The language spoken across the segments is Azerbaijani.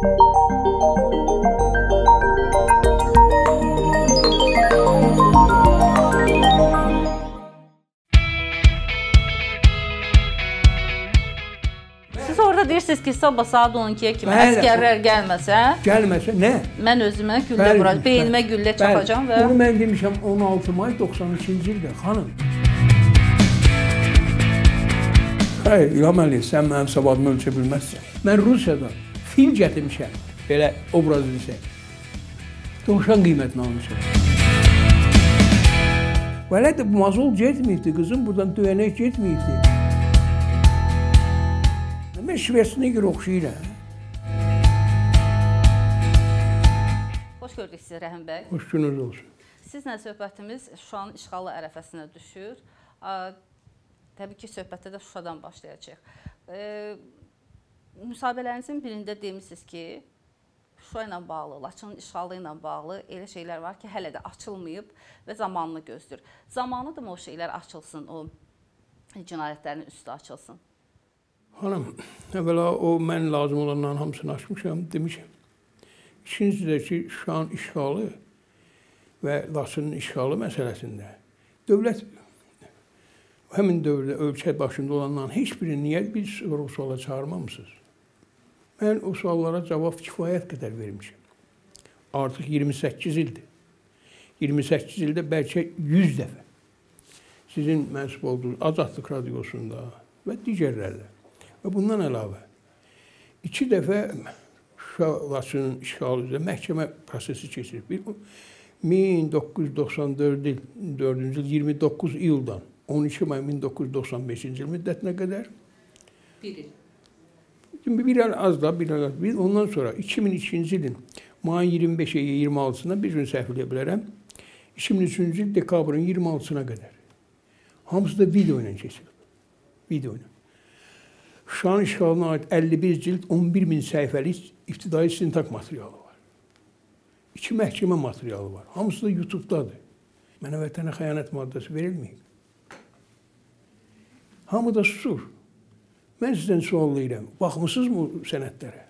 Orada deyirsiniz ki, sabah saat 12-yə kimi Bəli. əskərlər gəlməsə, Gəlməsə nə? mən özümə güllə Bəli, vuracağam, beynimə güllə çapacağam və Bunu mən demişəm 16 may 92-ci ildə, xanım. Xeyr, İlham Əliyev, sən mənim savadımı ölçə bilməzsən. Mən Rusiyadan fil gətirmişəm, belə obraz desək. Dovşan qiymətini almışam. Vələ də mazol getməyibdi, qızım buradan döyənək getməyibdi. Mən Şveçnigir oxşayıram. xoş gördük sizi Rəhim bəy. Xoş gününüz olsun. Sizlə söhbətimiz Şuşanın işğalı ərəfəsinə düşür. Təbii ki, söhbətdə də Şuşadan başlayacağıq. Müsahibələrinizin birində demisiniz ki, Şuşa ilə bağlı, Laçının işğalı ilə bağlı elə şeylər var ki, hələ də açılmayıb və zamanını gözləyir. Zamanıdırmı o şeylər açılsın, o cinayətlərin üstü açılsın? Xanım, əvvəla o mən lazım olanların hamısını açmışam, demişəm. İkincisi də ki, Şuşanın işğalı və Laçının işğalı məsələsində dövlət həmin dövrdə ölkə başında olanların heç birini niyə bir soru-suala çağırmamısınız? Mən o suallara cavab kifayət qədər vermişəm. Artıq 28 ildir. 28 ildə bəlkə 100 dəfə sizin mənsub olduğunuz Azadlıq radiosunda və digərlərdə və bundan əlavə iki dəfə Şuşa Laçının işğalı üzrə məhkəmə prosesi keçirib. Bir 1994 il 4-cü il 29 iyuldan 12 may 1995-ci il müddətinə qədər 1 il. Şimdi bir ay az da bir ay az. Bir, ondan sonra 2002-ci ilin mayın 25-ə 26-sına bir gün səhv eləyə bilərəm. 2003-cü il dekabrın 26-sına qədər. Hamısı da video ilə keçirilib. Video ilə. Şuşanın işğalına aid 51 cild 11 min səhifəlik ibtidai istintaq materialı var. İki məhkəmə materialı var. Hamısı da YouTube-dadır. Mənə vətənə xəyanət maddəsi verilməyib. Hamı da susur. Mən sizdən suallayıram. Baxmısınızmı o sənədlərə?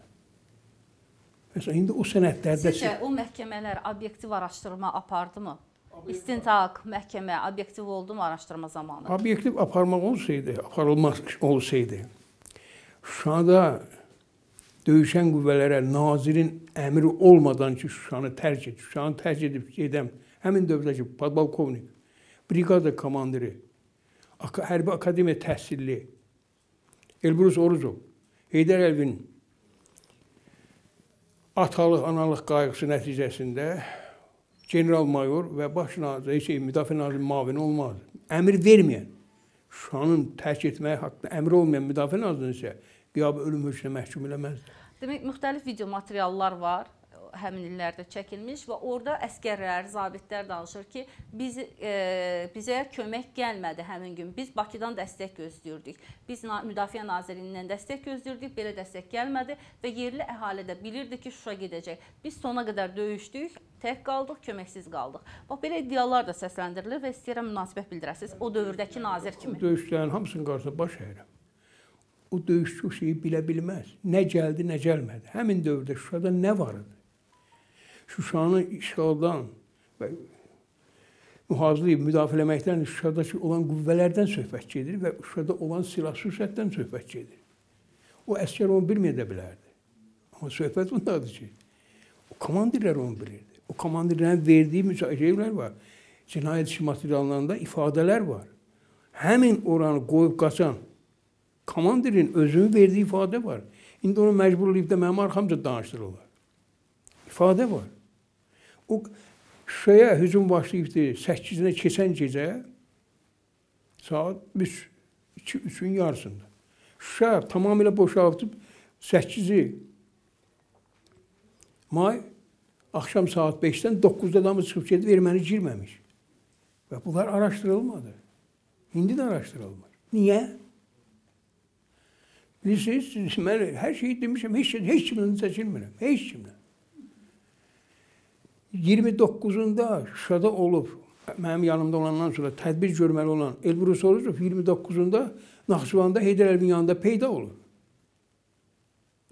Məsələn, indi o sənədlərdə Sizcə o məhkəmələr obyektiv araşdırma apardımı? İstintaq, məhkəmə obyektiv oldumu araşdırma zamanı? obyektiv aparmaq olsaydı, aparılmaq olsaydı, Şuşada döyüşən qüvvələrə nazirin əmri olmadan ki, Şuşanı tərk et, Şuşanı tərk edib gedəm, həmin dövrdəki podpolkovnik, briqada komandiri, hərbi akademiya təhsilli Elbrus Orucov, Heydər Əlvin atalıq, analıq qayğısı nəticəsində general mayor və baş nazir, şey, müdafiə naziri mavini olmaz. Əmr verməyən, Şuşanın tərk etməyə haqqında əmri olmayan müdafiə nazirinin isə qiyabı ölüm hökmünə məhkum eləməzdir. Demək müxtəlif video materiallar var həmin illərdə çəkilmiş və orada əskərlər, zabitlər danışır ki, biz e, bizə kömək gəlmədi həmin gün. Biz Bakıdan dəstək gözləyirdik. Biz Müdafiə Nazirliyindən dəstək gözləyirdik, belə dəstək gəlmədi və yerli əhali də bilirdi ki, Şuşa gedəcək. Biz sona qədər döyüşdük, tək qaldıq, köməksiz qaldıq. Bax belə iddialar da səsləndirilir və istəyirəm münasibət bildirəsiniz o dövrdəki nazir O kimi. döyüşlərin hamısının qarşısında baş əyirəm. O döyüşçü o şeyi bilə bilməz. Nə gəldi, nə gəlmədi. Həmin dövrdə Şuşada nə var idi? Şuşanı işğaldan və mühafizləyib müdafiələməkdən Şuşadakı olan qüvvələrdən söhbət gedir və Şuşada olan silah sursətdən söhbət gedir. O əskər onu bilməyə də bilərdi. Amma söhbət bundadır ki, o komandirlər onu bilirdi. O komandirlərin verdiyi müsahibələr var. Cinayət işi materiallarında ifadələr var. Həmin oranı qoyub qaçan komandirin özünün verdiyi ifadə var. İndi onu məcburlayıb da mənim arxamca danışdırırlar. İfadə var. O Şuşaya hücum başlayıbdı 8-nə keçən gecə saat 3 2-3-ün yarısında. Şuşa tamamilə boşaltıb 8-i may axşam saat 5-dən 9-da adamı çıxıb gedib erməni girməmiş. Və bunlar araşdırılmadı. İndi də araşdırılmır. Niyə? Bilirsiniz, mən hər şeyi demişəm, heç, heç kimdən çəkinmirəm, heç kimdən. 29-unda Şuşada olub, mənim yanımda olandan sonra tədbir görməli olan Elbrus Orucov 29-unda Naxçıvanda Heydər Əlvin yanında peyda olur.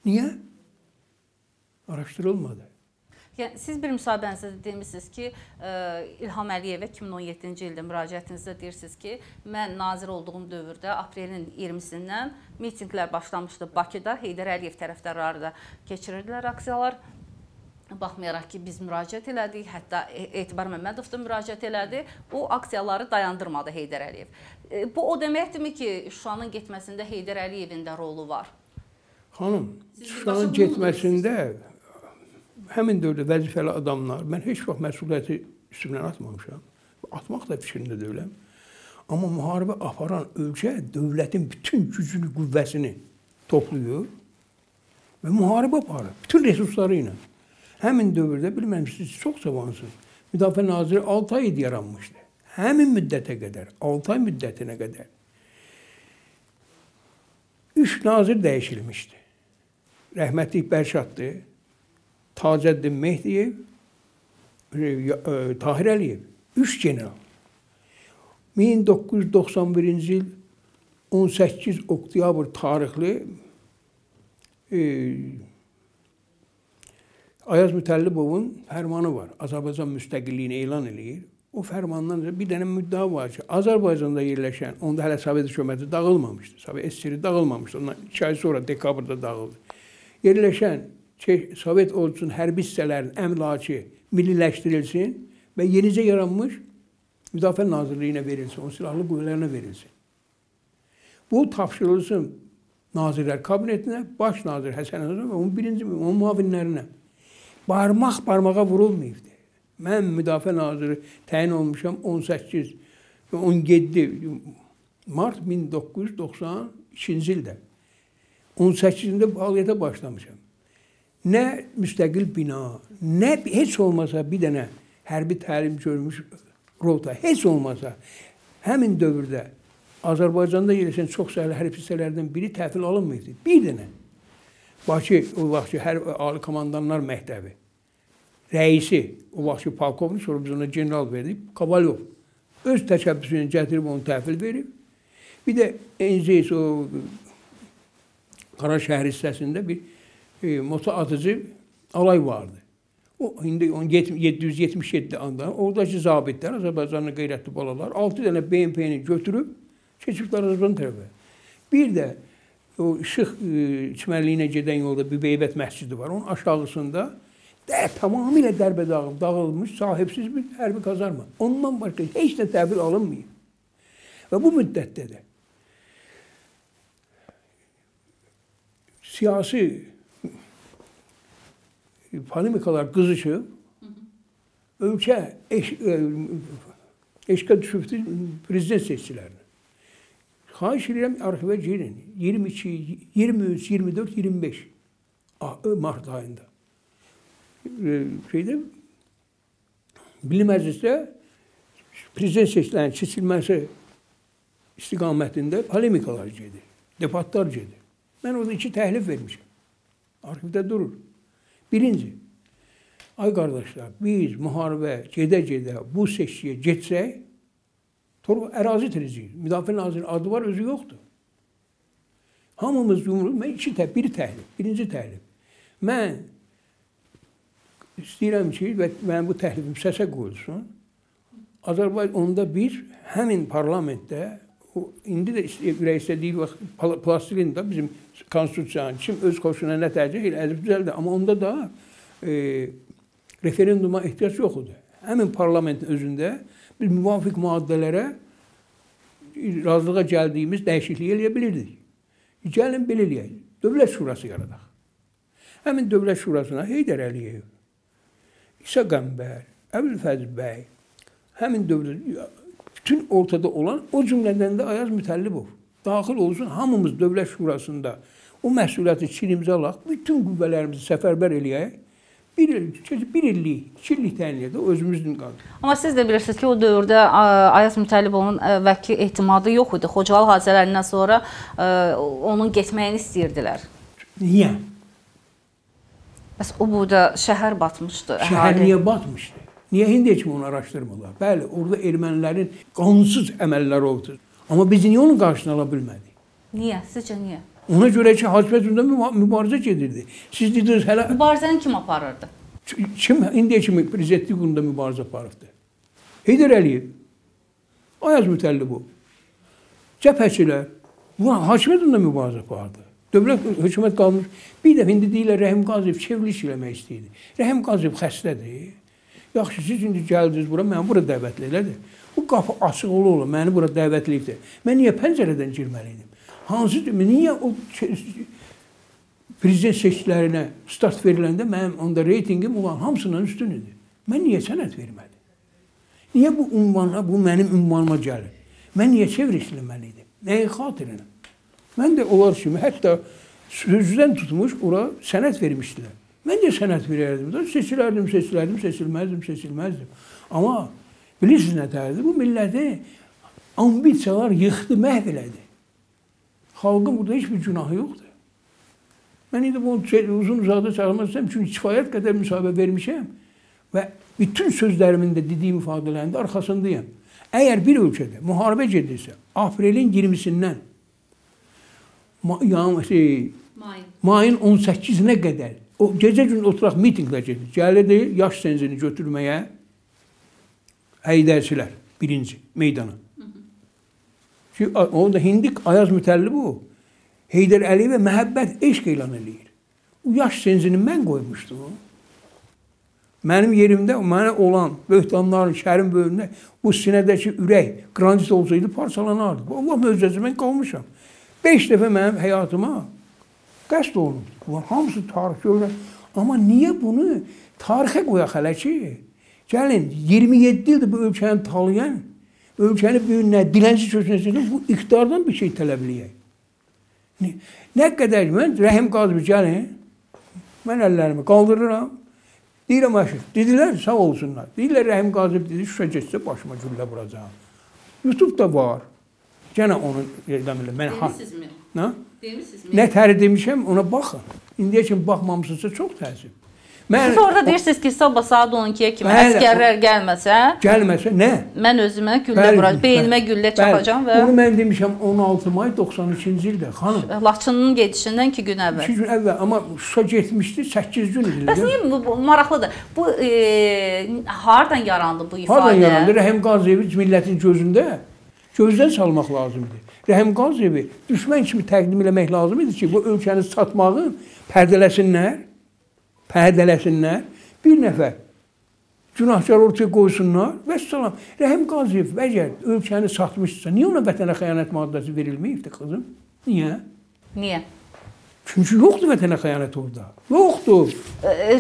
Niyə? Araşdırılmadı. Yəni siz bir müsahibənizdə demisiniz ki, ə, İlham Əliyevə 2017-ci ildə müraciətinizdə deyirsiniz ki, mən nazir olduğum dövrdə aprelin 20-sindən mitinqlər başlamışdı Bakıda. Heydər Əliyev tərəfdarları da keçirirdilər aksiyalar. Baxmayaraq ki, biz müraciət elədik, hətta E- Etibar Məmmədov da müraciət elədi. O aksiyaları dayandırmadı Heydər Əliyev. E, Bu o deməkdirmi ki, Şuşanın getməsində Heydər Əliyevin də rolu var? Xanım, Şuşanın getməsində həmin dövrdə vəzifəli adamlar, mən heç vaxt məsuliyyəti üstümdən atmamışam. Atmaq da fikrində deyiləm. Amma müharibə aparan ölkə dövlətin bütün gücünü, qüvvəsini toplayır və müharibə aparır bütün resursları ilə. Həmin dövrdə bilmirəm siz çox cavanısınız. Müdafiə naziri 6 ay idi yaranmışdı. Həmin müddətə qədər, 6 ay müddətinə qədər 3 nazir dəyişilmişdi. Rəhmətlik Bərşaddır, Tacəddin Mehdiyev, e, Tahir Əliyev, 3 general. 1991-ci il 18 oktyabr tarixli e, Ayaz Mütəllibovun fərmanı var. Azərbaycan müstəqilliyini elan eləyir. O fərmandan da bir dənə müddəa var ki, Azərbaycanda yerləşən, onda hələ Sovet hökuməti dağılmamışdı. Sovet SSR dağılmamışdı. Ondan 2 ay sonra dekabrda dağıldı. Yerləşən Sovet ordusunun hərbi hissələrinin əmlakı milliləşdirilsin və yenicə yaranmış Müdafiə Nazirliyinə verilsin, o silahlı qüvvələrinə verilsin. Bu tapşırılsın Nazirlər Kabinetinə, baş nazir Həsən Həsənov və onun birinci onun müavinlərinə. Barmaq barmağa vurulmayıbdı. Mən müdafiə naziri təyin olmuşam 18 və 17 mart 1992-ci ildə. 18-də fəaliyyətə başlamışam. Nə müstəqil bina, nə heç olmasa bir dənə hərbi təlim görmüş rota, heç olmasa həmin dövrdə Azərbaycanda yerləşən çox sayılı hərbi hissələrdən biri təhvil alınmayıbdı. Bir dənə. Bakı o vaxtki hər ali komandanlar məktəbi rəisi, o vaxtki polkovnik, sonra biz ona general verdik, Kabalyov. Öz təşəbbüsü ilə gətirib onu təhvil verib. Bir də Enzeys o Qaraşəhər hissəsində bir e, motor atıcı alay vardı. O indi onun 777 anda oradakı zabitlər, Azərbaycanlı qeyrətli balalar 6 dənə BMP-ni götürüb keçiblər Azərbaycan tərəfə. Bir də o işıq e, çimərliyinə gedən yolda bir Beybət məscidi var. Onun aşağısında də tamamilə dərbə dağılıb, dağılmış, sahibsiz bir hərbi kazarma. Ondan başqa heç nə təhvil alınmayıb. Və bu müddətdə də siyasi polemikalar qızışıb, ölkə eş, e, eşqə düşübdü prezident seçkilərinə. Xahiş edirəm arxivə girin. 22, 23, 24, 25 mart ayında. E, Şeydə Milli Məclisdə prezident seçkilərinin keçirilməsi istiqamətində polemikalar gedir. Debatlar gedir. Mən orada iki təhlif vermişəm. Arxivdə durur. Birinci, ay qardaşlar, biz müharibə gedə-gedə bu seçkiyə getsək, sonra ərazi itirəcəyik. Müdafiə Nazirinin adı var, özü yoxdur. Hamımız yumruq, mən iki tə, bir təhlif, birinci təhlif. Mən istəyirəm ki, və mənim bu təhlifim səsə qoyulsun. Azərbaycan onda biz həmin parlamentdə o indi də ürək istədiyi vaxt plastilin də bizim konstitusiyanın kim öz xoşuna nə tərcih elə ədib düzəldi. Amma onda da e, referenduma ehtiyac yox idi. Həmin parlamentin özündə biz müvafiq maddələrə razılığa gəldiyimiz dəyişiklik eləyə bilirdik. Gəlin belə eləyək. Dövlət Şurası yaradaq. Həmin Dövlət Şurasına Heydər Əliyev, İsa Qəmbər, Əbülfəz bəy, həmin dövlət bütün ortada olan o cümlədən də Ayaz Mütəllibov daxil olsun hamımız Dövlət Şurasında o məsuliyyəti çiynimizə alaq, bütün qüvvələrimizi səfərbər eləyək. Bir il, bir illik, iki illik təyin edək, özümüzün qaldı. Amma siz də bilirsiniz ki, o dövrdə Ayaz Mütəllibovun əvvəlki etimadı yox idi. Xocalı hadisələrindən sonra ə, onun getməyini istəyirdilər. Niyə? Bəs o burada şəhər batmışdı. Şəhər əhali- niyə batmışdı? Niyə indi heç onu araşdırmırlar? Bəli, orada ermənilərin qanunsuz əməlləri oldu. Amma biz niyə onun qarşısını ala bilmədik? Niyə? Sizcə niyə? Ona görə ki, Hacibətində mübarizə gedirdi. Siz dediniz hələ Mübarizəni kim aparırdı? kim indiyə kimi prezidentlik uğrunda mübarizə aparıbdı? Heydər Əliyev, Ayaz Mütəllibov, cəbhəçilər, bu hakimiyyətlə mübarizə apardı. Dövlət hökumət qalmış. Bir dəfə indi deyirlər Rəhim Qaziyev çevriliş eləmək istəyirdi. Rəhim Qaziyev xəstədir. Yaxşı, siz indi gəldiniz bura, məni bura dəvət elədi. Bu qapı açıq ola ola məni bura dəvət eləyibdi. Mən niyə pəncərədən girməli idim? Hansı niyə o prezident seçkilərinə start veriləndə mənim onda reytinqim olan hamısından üstün idi. Mən niyə sənəd vermədim? Niyə bu ünvanla, bu mənim ünvanıma gəlir? Mən niyə çevrişləməli idim? Nəyə xatirinə? Mən də onlar kimi hətta sözdən tutmuş ora sənəd vermişdilər. Mən də sənəd verərdim. Da seçilərdim, seçilərdim, seçilməzdim, seçilməzdim. Amma bilirsiniz nə tərdir? Bu milləti ambisiyalar yıxdı, məhv elədi. Xalqın burada heç bir günahı yoxdur. Mən indi bunu uzun uzadı çağırmaq istəyirəm, çünki kifayət qədər müsahibə vermişəm və bütün sözlərimin də dediyim ifadələrində arxasındayım. Əgər bir ölkədə müharibə gedirsə, aprelin 20-sindən yəni şey, mayın. mayın 18-nə qədər o gecə gün oturaq mitinqlər gedir. Gəlirdi yaş senzini götürməyə Həydərçilər birinci meydana. Ki onu da Hindik Ayaz Mütəllib o. Heydər Əliyevə məhəbbət, eşq elan eləyir. O yaş senzini mən qoymuşdum. Mənim yerimdə mənə olan böhtanların şərin böyündə bu sinədəki ürək qranit olsaydı parçalanardı. Allah möcüzəsi mən qalmışam. 5 dəfə mənim həyatıma qəsd olunub. Bunlar hamısı tarix görürlər. Amma niyə bunu tarixə qoyaq hələ ki? Gəlin 27 ildir bu ölkəni talayan, ölkəni böyünə, dilənçi sözünə bu iqtidardan bir şey tələb eləyək. Nə, qədər mən Rəhim Qazı gəlin, mən əllərimi qaldırıram. Deyirəm aşı, dedilər sağ olsunlar. Deyirlər Rəhim Qazı dedi, Şuşa getsə başıma güllə vuracağam. YouTube-da var. Yenə onu eləmirlər. Mən ha. Demirsinizmi? Nə? Demirsinizmi? Nə təri demişəm, ona baxın. İndiyə kimi baxmamısınızsa çox təəssüf. Mən Siz orada deyirsiniz ki, sabah saat 12-yə kimi Bəli, əskərlər gəlməsə, gəlməsə nə? mən özümə güllə vuracağam, beynimə güllə çapacağam və Onu mən demişəm 16 may 92-ci ildə, xanım. Laçının gedişindən 2 gün əvvəl. 2 gün əvvəl, amma Şuşa getmişdi 8 gün idi. Bəs niyə bu, maraqlıdır? Bu e, hardan yarandı bu ifadə? Hardan yarandı? Rəhim Qaziyevic millətin gözündə gözdən salmaq lazımdır. Rəhim Qaziyevi düşmən kimi təqdim eləmək lazım idi ki, bu ölkəni satmağın pərdələsinlər pərdələsinlər, bir nəfər günahkar ortaya qoysunlar və salam. Rəhim Qaziyev əgər ölkəni satmışsa, niyə ona vətənə xəyanət maddəsi verilməyibdi qızım? Niyə? Niyə? Çünki yoxdur vətənə xəyanət orada. Yoxdur.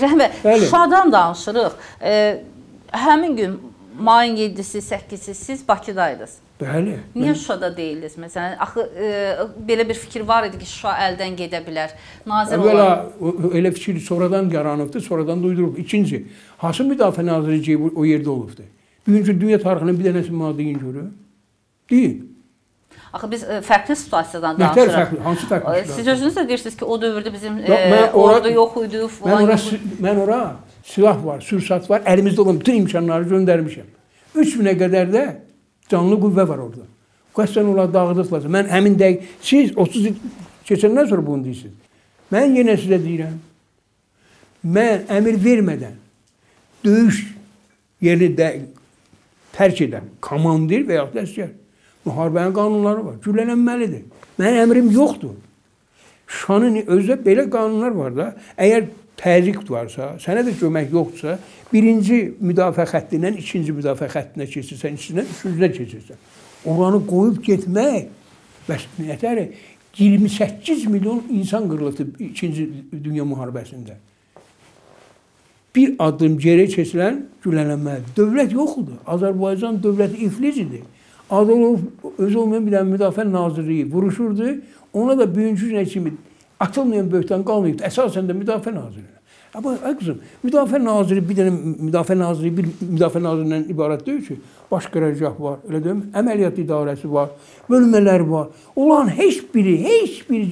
Rəhmə, Şuşadan danışırıq. E, həmin gün mayın 7-si, 8-si siz Bakıdaydınız. Bəli. Niyə Şuşada deyildiniz? Məsələn, axı e, belə bir fikir var idi ki, Şuşa əldən gedə bilər. Nazir Əvvəla elə fikir sonradan yaranıbdı, sonradan duydurulub. İkinci, hansı müdafiə naziri o yerdə olubdu? Bugünkü dünya tarixinin bir dənəsi mənə deyin görün. Deyin. Axı biz ə, fərqli situasiyadan danışırıq. Nətər fərqli? Hansı fərqli? Siz özünüz də deyirsiniz ki, o dövrdə bizim ə, ordu yox idi, falan. Mən ora, mən ora silah var, sürsat var, əlimizdə olan bütün imkanları göndərmişəm. 3000-ə qədər də Canlı qüvvə var orada. Qəsdən onlar dağıdıqlar. Mən həmin dəqiq siz 30 il keçəndən sonra bunu deyirsiniz. Mən yenə sizə deyirəm. Mən əmr vermədən döyüş yerini də tərk edən komandir və ya əsgər müharibənin qanunları var. Güllələnməlidir. Mənim əmrim yoxdur. Şanın özdə belə qanunlar var da. Əgər təzyiq varsa, sənə də kömək yoxdursa, birinci müdafiə xəttindən ikinci müdafiə xəttinə keçirsən, ikincindən üçüncüyə keçirsən. Oranı qoyub getmək bəs nətər 28 milyon insan qırılıb ikinci dünya müharibəsində. Bir addım geri keçilən güllələnməlidir. Dövlət yoxdur. Azərbaycan dövləti iflic idi. Adolov özü olmayan bir dənə müdafiə nazirliyi vuruşurdu. Ona da bugünkü kimi atılmayan böhtan qalmayıbdı. Əsasən də müdafiə naziri. Amma ay qızım, müdafiə naziri bir dənə müdafiə naziri bir müdafiə nazirindən ibarət deyil ki, baş qərargah var, elə deyim, əməliyyat idarəsi var, bölmələr var. Olan heç biri, heç bir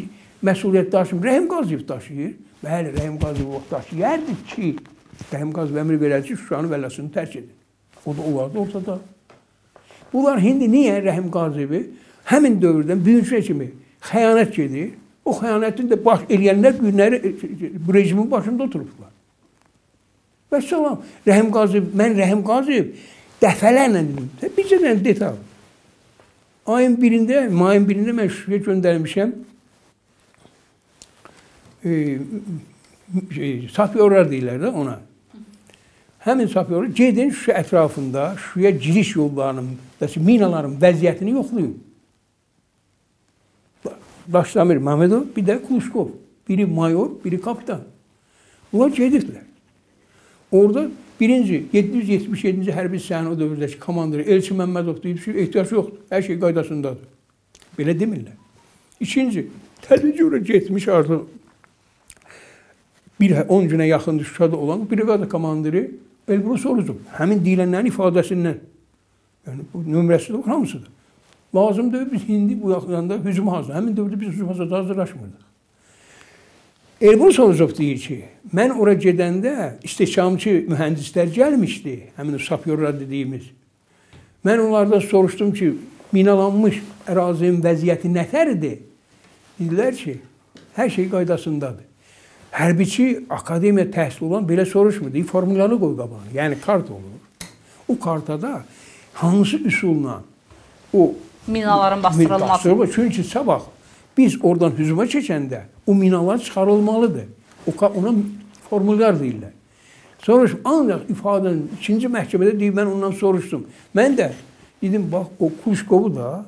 məsuliyyət daşımır. Rəhim Qaziyev daşıyır. Bəli, Rəhim Qaziyev daşıyırdı ki, Rəhim Qaziyev əmr verərdi ki, Şuşanın vəllasını tərk edin. O da olardı ortada. Bunlar indi niyə Rəhim Qaziyevi həmin dövrdən bugünkü kimi xəyanət gedir? O xəyanətin də baş eləyənlər günləri e, bu rejimin başında oturublar. Və salam, Rəhim Qaziyev, mən Rəhim Qaziyev dəfələrlə dedim. Bircə dənə detal. Ayın birində, mayın birində mən Şuşaya göndərmişəm. E, şey, sapyorlar deyirlər də ona. Həmin sapyorlar gedin Şuşa ətrafında, Şuşaya giriş yollarının, minaların vəziyyətini yoxlayın. Daşdamir Məmmədov, bir də Kluskov. Biri mayor, biri kapitan. Bunlar gediblər. Orada birinci 777-ci hərbi hissənin o dövrdəki komandiri Elçi Məmmədov deyib ki, ehtiyac yoxdur. Hər şey qaydasındadır. Belə demirlər. İkinci, ora getmiş artıq bir 10 günə yaxın Şuşada olan briqada komandiri Elbrus Orucov. Həmin deyilənlərin ifadəsindən. Yəni bu nömrəsi də hamısıdır. Lazımdır biz indi bu yaxında hücuma hazır. Həmin dövrdə biz hücuma hazırlaşmırdıq. Elbrus Orucov deyir ki, mən ora gedəndə istehkamçı mühəndislər gəlmişdi, həmin o sapyorlar dediyimiz. Mən onlardan soruşdum ki, minalanmış ərazinin vəziyyəti nətərdir? Dedilər ki, hər şey qaydasındadır. Hərbiçi akademiya təhsil olan belə soruşmur. Deyir, formulanı qoy qabağına. Yəni kart olur. O kartada hansı üsulla o minaların bastırılması. Çünki sabah biz oradan hücuma keçəndə o minalar çıxarılmalıdır. O ona formulyar deyirlər. Soruş ancaq ifadənin ikinci məhkəmədə deyib mən ondan soruşdum. Mən də dedim bax o Kuşkovu da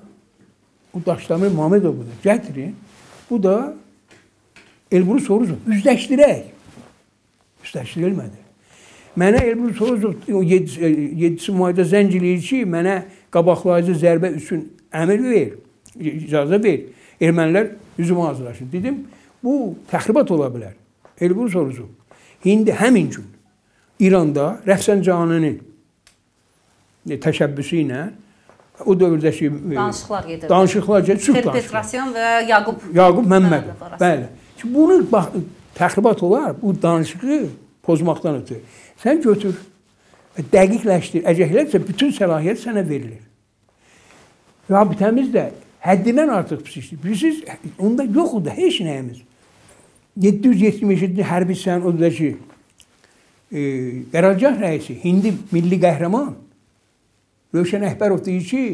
o Daşdamir Mamedovu da gətirin. Bu da Elbrus Soruzov üzləşdirək. Üzləşdirilmədi. Mənə Elbrus Soruzov o 7-si mayda zəng eləyir ki, mənə qabaqlayıcı zərbə üçün əmr ver, icazə ver. Ermənilər hücuma hazırlaşır. Dedim, bu təxribat ola bilər. Elbur sorusu. İndi həmin gün İranda Rəfsəncaninin təşəbbüsü ilə o dövrdəki e, danışıqlar gedir. Danışıqlar gedir. Sülh Petrosyan və Yaqub Yaqub Məmmədov. Bəli. Şimdi bunu bax təxribat olar, bu danışığı pozmaqdan ötürü. Sən götür, dəqiqləşdir, əcəklərsə bütün səlahiyyət sənə verilir. Rabitəmiz də həddindən artıq pis işdir. Bilirsiniz, onda yoxdur heç nəyimiz. 777-ci hərbi hissənin o dədəki e, qərargah rəisi, Hindi milli qəhrəman Rövşən Əhbərov deyir ki,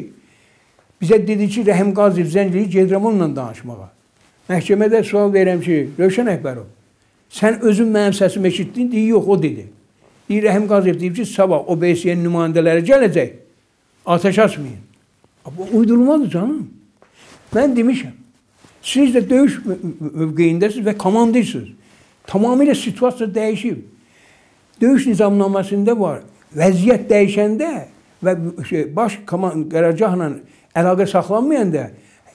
bizə dedi ki, Rəhim Qaziyev zəngli gedirəm onunla danışmağa. Məhkəmədə sual verirəm ki, Rövşən Əhbərov, sən özün mənim səsimi eşitdin? Deyir, yox, o dedi. Deyir, Rəhim Qaziyev deyir ki, sabah OBS-yə nümayəndələri gələcək, atəş açmayın. Bu uydurulmadır canım. Mən demişəm. Siz də döyüş mövqeyindəsiniz və komandirsiniz. Tamamilə situasiya dəyişib. Döyüş nizamnaməsində var. Vəziyyət dəyişəndə və şey, baş qərargahla əlaqə saxlanmayanda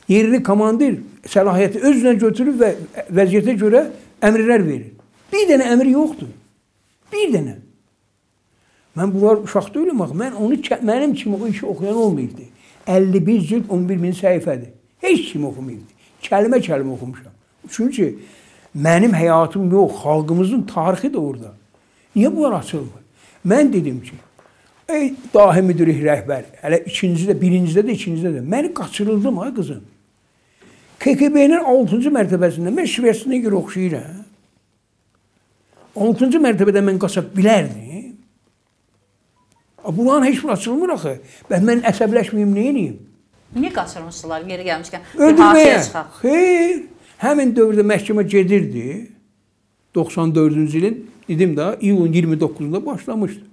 yerli komandir səlahiyyəti özünə götürüb və vəziyyətə görə əmrlər verir. Bir dənə əmr yoxdur. Bir dənə. Mən bunlar uşaq deyiləm axı. Mən onu mənim kimi o işi oxuyan olmayıbdı. 51 cild 11 min səhifədir. Heç kim oxumayıbdı. Kəlmə-kəlmə oxumuşam. Çünki mənim həyatım yox, xalqımızın tarixi də orada. Niyə bunlar açılmır? Mən dedim ki, ey dahi müdürih rəhbər, hələ ikincidə, birincidə də, ikincidə də, məni qaçırıldım ay qızım. KKB-nin 6-cı mərtəbəsində mən Şvetsiyaya görə oxşayıram. 6-cı mərtəbədə mən qaça bilərdim. Bunların heç bir açılmır axı. Və mən əsəbləşməyim, nə edeyim? Niyə qaçırmışdılar geri gəlmişkən? Öldürməyə. Xeyr. Həmin dövrdə məhkəmə gedirdi. 94-cü ilin dedim də iyulun 29-da başlamışdı.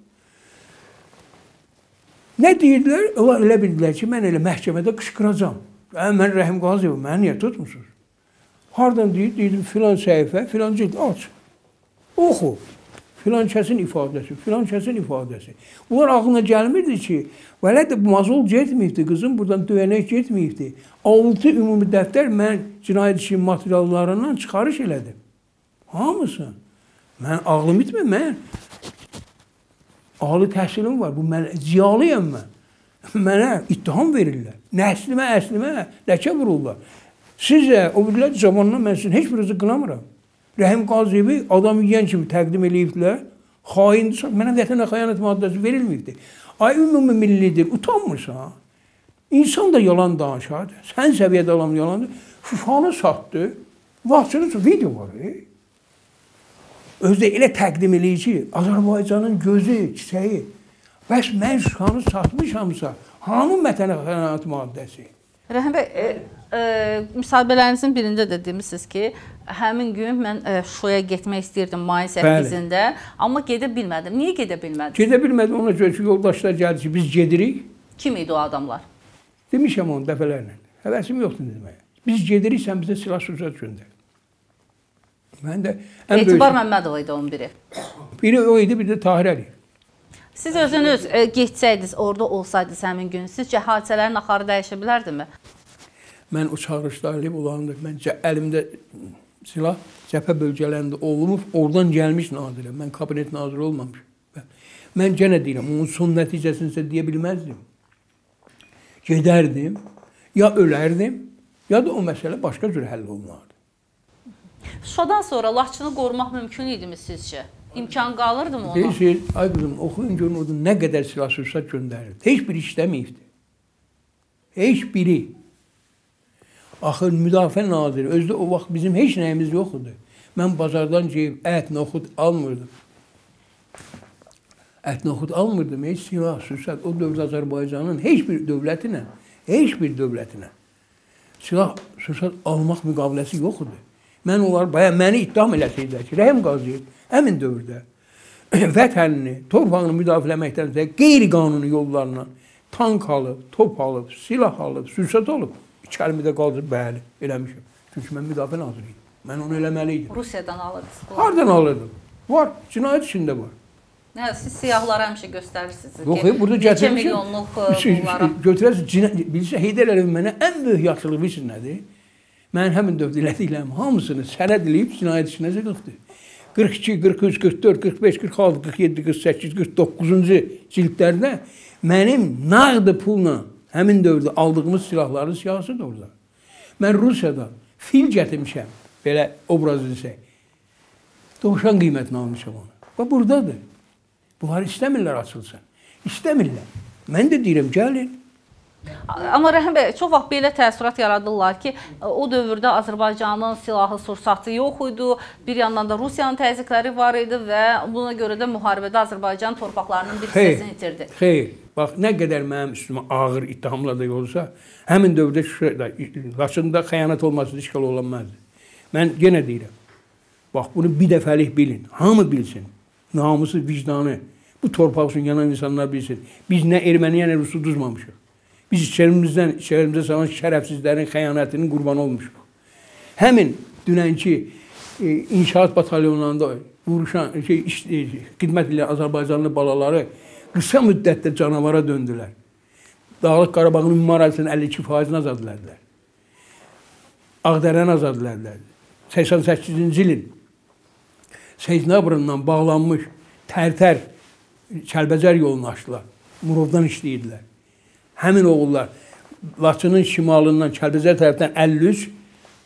Nə deyirdilər? Onlar elə bildilər ki, mən elə məhkəmədə qışqıracam. Hə, mən Rəhim Qaziyev, məni niyə tutmusunuz? Hardan deyir? Deyirdim filan səhifə, filan cild aç. Oxu filan kəsin ifadəsi, filan kəsin ifadəsi. Bunlar ağlına gəlmirdi ki, vələ də mazol getməyibdi, qızım buradan döyənək getməyibdi. 6 ümumi dəftər mən cinayət işi materiallarından çıxarış elədim. Hamısı. Mən ağlım itmir, mən ali təhsilim var. Bu mən ziyalıyam mən. Mənə ittiham verirlər. Nəslimə, əslimə ləkə vururlar. Sizə o birlər zamanla mən sizin heç birinizi qınamıram. Rəhim Qaziyevi adam yeyən kimi təqdim eləyibdilər. Xaindir. Mənə vətənə xəyanət maddəsi verilməyibdi. Ay ümumi millidir, utanmırsan. İnsan da yalan danışar. Sən səviyyədə olan yalandır. Şuşanı satdı. Vaxtınız video var. E? Özdə elə təqdim eləyir ki, Azərbaycanın gözü, çiçəyi. Bəs mən Şuşanı satmışamsa, hanı mətənə qənaət maddəsi? Rəhim bəy, e, e, müsahibələrinizin birində də demisiniz ki, həmin gün mən e, Şuşaya getmək istirdim mayın 8-də, amma gedə bilmədim. Niyə gedə bilmədim? Gedə bilmədim ona görə ki, yoldaşlar gəldi ki, biz gedirik. Kim idi o adamlar? Demişəm onu dəfələrlə. Həvəsim yoxdur deməyə. Biz gedirik, sən bizə silah sursat göndər. Mən də ən Etibar böyük Məmmədov idi onun biri. biri o idi, bir də Tahir Əliyev. Siz özünüz e, getsəydiniz, orada olsaydınız həmin gün, sizcə hadisələrin axarı dəyişə bilərdimi? Mən o çağırışlar eləyib olandı. Mən cə- əlimdə silah cəbhə bölgələrində olub, oradan gəlmiş nazirəm. Mən kabinet naziri olmamışam. Mən yenə deyirəm, onun son nəticəsini sizə deyə bilməzdim. Gedərdim, ya ölərdim, ya da o məsələ başqa cür həll olunardı. Şuşadan sonra Laçını qorumaq mümkün idimi sizcə? İmkan qalırdımı ona? Deyirsiniz, ay qızım, oxuyun görün orada nə qədər silah sursat göndərir. Heç biri işləməyibdi. Heç biri. Axır müdafiə naziri özdə o vaxt bizim heç nəyimiz yox idi. Mən bazardan gəlib ət, noxud almırdım. Ət, noxud almırdım. Heç silah sursat o dövlət Azərbaycanın heç bir dövlətinə, heç bir dövlətinə silah sursat almaq müqaviləsi yox idi. Mən onlar baya məni ittiham eləsəydilər ki, Rəhim Qaziyev həmin dövrdə vətənini, torpağını müdafiələməkdənsə qeyri-qanuni yollarla tank alıb, top alıb, silah alıb, sursat alıb, içərimdə qaldı, bəli, eləmişəm. Çünki mən müdafiə naziri idim. Mən onu eləməli idim. Rusiyadan alırdınız. Hardan alırdım? Var, cinayət içində var. Nə, siz siyahları həmişə göstərirsiniz. Yox, ki, burada gətirmişəm. milyonluq e, bunlara. Götürəsiz, cinayət, bilirsən, Heydər Əliyev mənə ən böyük yaxşılığı bilirsiniz nədir? Mən həmin dövr elədiklərim hamısını sənəd eləyib cinayət işinə çıxdı. 42, 43, 44, 45, 46, 47, 48, 49-cu cildlərdə mənim nağd pulla həmin dövrdə aldığımız silahların siyahısı da orada. Mən Rusiyadan fil gətirmişəm, belə obraz desək. Dovşan qiymətini almışam onu. Və buradadır. Bunlar istəmirlər açılsın. İstəmirlər. Mən də deyirəm, gəlin. Amma Rəhim bəy, çox vaxt belə təəssürat yaradırlar ki, o dövrdə Azərbaycanın silahı sursatı yox idi. Bir yandan da Rusiyanın təzyiqləri var idi və buna görə də müharibədə Azərbaycan torpaqlarının bir hissəsini itirdi. Xeyr. Bax, nə qədər mənim üstümə ağır ittihamlar da olsa, həmin dövrdə Şuşada, Laçında xəyanət olmasın, işgal olanmazdı. Mən yenə deyirəm. Bax, bunu bir dəfəlik bilin. Hamı bilsin. Namusu, vicdanı. Bu torpaq üçün yanan insanlar bilsin. Biz nə erməni, nə rusu duzmamışıq. Biz içərimizdən, içərimizdə salan şərəfsizlərin xəyanətinin qurbanı olmuşuq. Həmin dünənki e, inşaat batalyonlarında vuruşan şey, iş, e, xidmət ilə Azərbaycanlı balaları qısa müddətdə canavara döndülər. Dağlıq Qarabağın ümumi ərazisinin 52%-ni azad elədilər. Ağdərəni azad elədilər. 88-ci ilin sentyabrından bağlanmış Tərtər Kəlbəcər yolunu açdılar. Murovdan işləyirdilər. Həmin oğullar Laçının şimalından Kəlbəcər tərəfdən 53,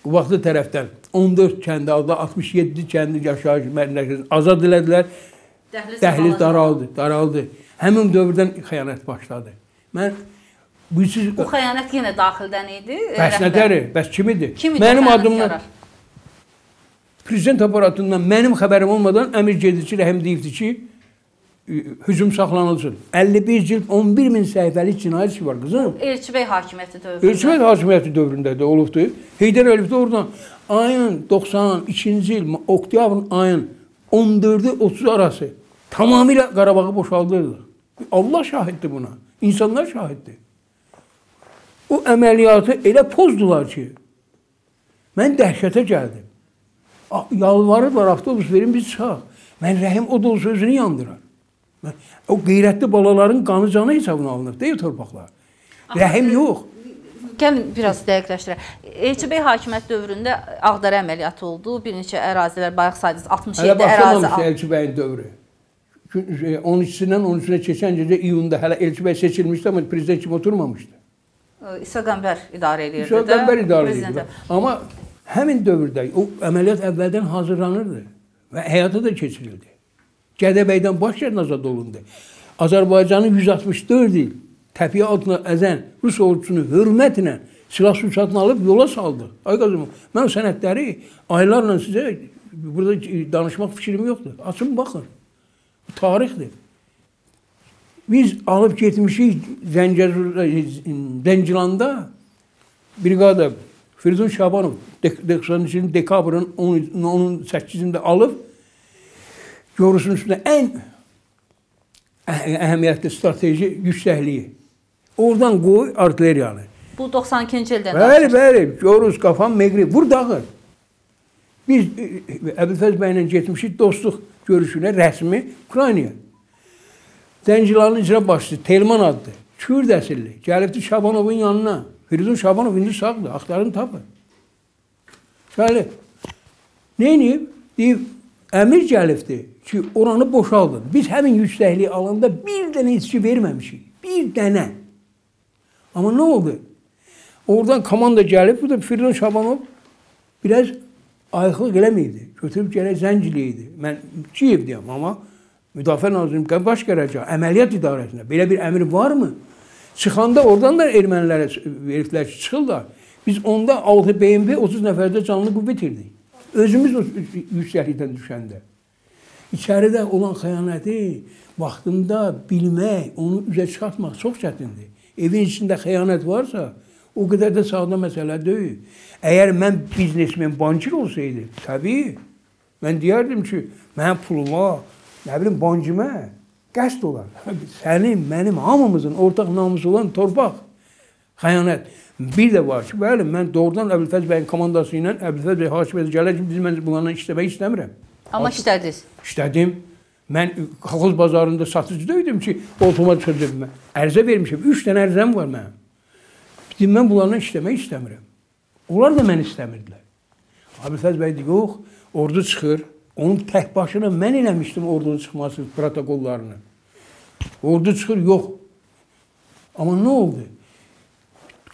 Qubaqlı tərəfdən 14 kəndi aldı, 67 kəndi yaşayış mərkəzini azad elədilər. Dəhliz, Dəhliz daraldı, daraldı. Həmin dövrdən xəyanət başladı. Mən bu siz Bu xəyanət yenə daxildən idi. bəs Rəhim bəy. nədəri? Bəs kim idi? Kim Mənim adımdan xəyanətkar? prezident aparatından mənim xəbərim olmadan əmir gedici Rəhim deyibdi ki, e, hücum saxlanılsın. 51 cild 11 min səhifəlik cinayət işi var qızım. Elçi bəy hakimiyyəti dövründə. Ölçmət hakimiyyəti dövründə də olubdu. Heydər Əliyev də oradan ayın 92-ci il oktyabrın ayın 14-ü 30 arası tamamilə Qarabağı boşaldırdı. Allah şahiddir buna. İnsanlar şahiddir. O əməliyyatı elə pozdular ki, mən dəhşətə gəldim. Yalvarırlar, avtobus verin biz çıxaq. Mən Rəhim o dolu sözünü yandırar. O qeyrətli balaların qanı canı hesabına alınıb deyil torpaqlar. Rəhim yox. Gəlin biraz dəqiqləşdirək. Bəy hakimiyyət dövründə Ağdərə əməliyyatı oldu. Bir neçə ərazilər bayaq saydınız 67 Hələ ərazi. Elçi bəyin dövrü. Gün- şey, 12-sindən 13-ünə keçən gecə iyunda hələ bəy seçilmişdi, amma prezident kimi oturmamışdı. Ə, İsa Qəmbər idarə edirdi. Şu də, Qəmbər idarə edirdi. Amma həmin dövrdə o əməliyyat əvvəldən hazırlanırdı və həyata da keçirildi. Gədəbəydən baş yerdən azad olundu. Azərbaycanın 164 il təpiyə altına əzən Rus ordusunu hörmətlə silah sursatını alıb yola saldı. Ay qızım, mən sənədləri aylarla sizə burada danışmaq fikrim yoxdur. Açın baxın. Bu tarixdir. Biz alıb getmişik Zəngəzur Zəngilanda briqada Firidun Şabanov 93-cü dekabrın 18-də alıb Yorusun üstündə ən əh- əhəmiyyətli strateji yüksəkliyi. Oradan qoy artilleriyanı. Bu 92-ci ildə Bəli, bəli. Yoruz, qafan, meqri. Vur dağır. Biz e, e, Əbülfəz bəylə getmişik dostluq görüşünə rəsmi Ukraynaya. Zəncilanın icra başçısı Telman adlı. Kürd əsilli. Gəlibdi Şabanovun yanına. Firidun Şabanov indi sağdır. Axtarın tapın. Gəlib. Neyniyib? Deyib, əmir gəlibdi ki, oranı boşaldın. Biz həmin yüksəkliyi alanda bir dənə içki verməmişik. Bir dənə. Amma nə oldu? Oradan komanda gəlib, bu da Firidun Şabanov biraz ayıqlıq eləməydi. Götürüb gələk Zəngili idi. Mən Kiyevdəyəm, amma Müdafiə Nazirliyinin baş qərargahı, əməliyyat idarəsində belə bir əmr varmı? Çıxanda oradan da ermənilərə veriblər ki, çıxırlar. Biz onda 6 BMP 30 nəfərdə canlı qüvvə itirdik. Özümüz yüksəklikdən düşəndə. İçəridə olan xəyanəti vaxtında bilmək, onu üzə çıxartmaq çox çətindir. Evin içində xəyanət varsa, o qədər də sadə məsələ deyil. Əgər mən biznesmen, bankir olsaydı, təbii mən deyərdim ki, mənim puluma, nə bilim, bankimə qəsd olar. Sənin, mənim, hamımızın ortaq namusu olan torpaq. Xəyanət. Bir də var ki, bəli, mən doğrudan Əbülfəz bəyin komandası ilə Əbülfəz bəy Haşim bəy gələr ki, biz mən bunlarla işləmək istəmirəm. Amma işlədiniz. İşlədim. Mən Xalq bazarında satıcı deyildim ki, otomat çıxırdım mən. Ərizə vermişəm. 3 dənə ərizəm var mənim. Dedim mən bunlarla işləmək istəmirəm. Onlar da məni istəmirdilər. Əbülfəz bəy dedi, yox, ordu çıxır. Onun tək başına mən eləmişdim ordunun çıxması protokollarını. Ordu çıxır, yox. Amma nə oldu?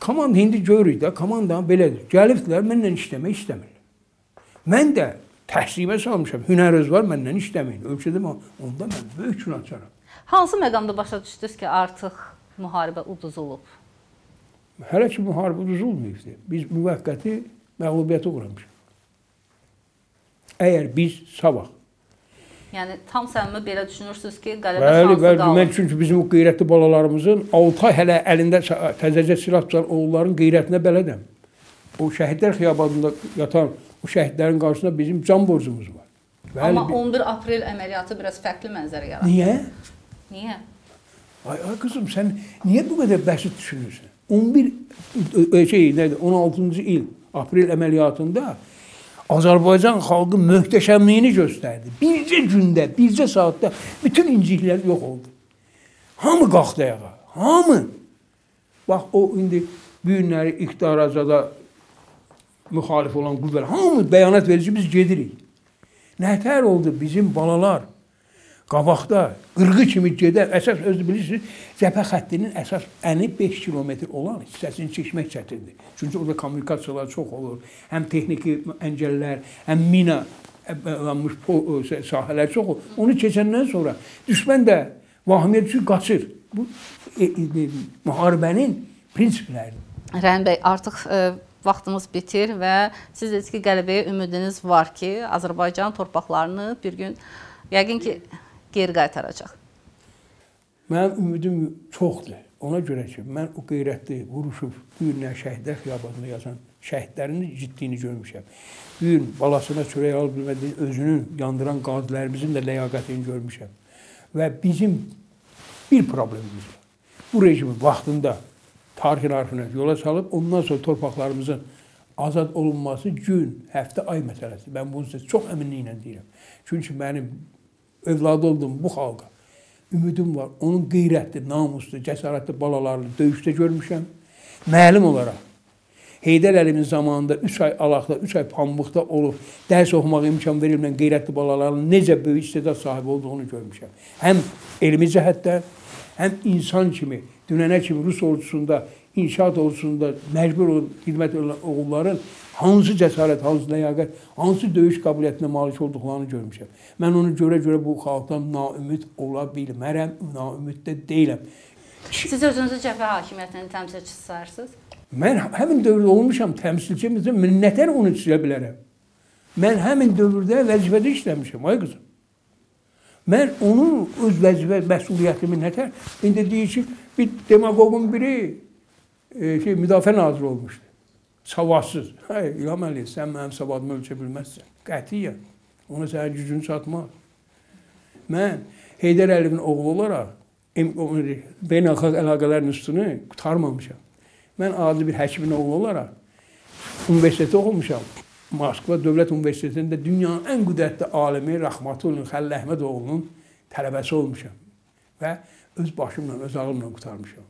Komanda indi görürük də, komanda belədir. Gəlibdilər, mənlə işləmək istəmirlər. Mən də təhsilimə salmışam. Hünəriniz var, mənlə işləməyin. Ölkədə onda mən böyük gün açaram. Hansı məqamda başa düşdünüz ki, artıq müharibə uduzulub? Hələ ki müharibə uduzulmayıbdı. Biz müvəqqəti məğlubiyyətə uğramışıq. Əgər biz sabah Yəni tam səmimi belə düşünürsüz ki, qələbə Bəli, şansı bəli. qalır. Mən çünki bizim o qeyrətli balalarımızın 6 ay hələ əlində təzəcə silah tutan oğulların qeyrətinə bələdəm. O şəhidlər xiyabanında yatan o şəhidlərin qarşısında bizim can borcumuz var. Bəli. Amma bi- 11 aprel əməliyyatı biraz fərqli mənzərə yaradır. Niyə? Niyə? Ay, ay qızım sən niyə bu qədər bəsit düşünürsən? 11 ö- ö- şey nədir? 16-cı il aprel əməliyyatında Azərbaycan xalqı möhtəşəmliyini göstərdi. Bircə gündə, bircə saatda bütün inciklər yox oldu. Hamı qalxdı ayağa. Hamı. Bax o indi bu günləri iqtidara zada müxalif olan qüvvələr hamı bəyanat verir ki, biz gedirik. Nətər oldu bizim balalar qabaqda qırğı kimi gedən əsas özü bilirsiniz, cəbhə xəttinin əsas əni 5 kilometr olan hissəsini keçmək çətindir. Çünki orada kommunikasiyalar çox olur. Həm texniki əngəllər, həm mina əlanmış sahələr çox olur. Onu keçəndən sonra düşmən də vahimə düşür, qaçır. Bu e, e, müharibənin prinsipləridir. Rəhim bəy, artıq e, vaxtımız bitir və siz dediniz ki, qələbəyə ümidiniz var ki, Azərbaycan torpaqlarını bir gün yəqin ki, geri qaytaracaq. Mənim ümidim çoxdur. Ona görə ki, mən o qeyrətli vuruşub bu gün şəhidlər xiyabanında yazan şəhidlərin ciddiyini görmüşəm. Bu gün balasına çörək alıb bilmədiyi özünü yandıran qazilərimizin də ləyaqətini görmüşəm. Və bizim bir problemimiz var. Bu rejimi vaxtında tarixin arxına yola salıb ondan sonra torpaqlarımızın azad olunması gün, həftə, ay məsələsidir. Mən bunu sizə çox əminliklə deyirəm. Çünki mənim övladı oldum bu xalqa. Ümidim var. Onun qeyrətli, namuslu, cəsarətli balalarını döyüşdə görmüşəm. Müəllim olaraq Heydər Əlimin zamanında 3 ay Alaqda, 3 ay Pambıqda olub dərs oxumağa imkan verilmən qeyrətli balaların necə böyük istedad sahibi olduğunu görmüşəm. Həm elmi cəhətdən, həm insan kimi, dünənə kimi Rus ordusunda, inşaat ordusunda məcbur olub xidmət edən oğulların hansı cəsarət, hansı ləyaqət, hansı döyüş qabiliyyətinə malik olduqlarını görmüşəm. Mən onu görə-görə bu xalqdan naümid ola bilmərəm, naümid də deyiləm. Siz özünüzü cəbhə hakimiyyətinin təmsilçisi sayırsınız? Mən həmin dövrdə olmuşam təmsilçimizə minnətlər onu çilə bilərəm. Mən həmin dövrdə vəzifədə işləmişəm, ay qızım. Mən onun öz vəzifə məsuliyyətimi nətər indi deyir ki, bir demagogun biri e, şey müdafiə naziri olmuşdu. Savadsız. Hay, İlham Əliyev, sən mənim savadımı ölçə bilməzsən. Qətiyyən. Ona sənin gücün çatmaz. Mən Heydər Əliyevin oğlu olaraq beynəlxalq əlaqələrin üstünü qutarmamışam. Mən adi bir həkimin oğlu olaraq universitetdə oxumuşam. Moskva Dövlət Universitetində dünyanın ən qüdrətli alimi Rəhmətullah Xəlil Əhmədoğlunun tələbəsi olmuşam və öz başımla, öz ağlımla qutarmışam.